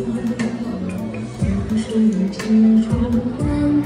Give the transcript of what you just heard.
一个人的夜有人的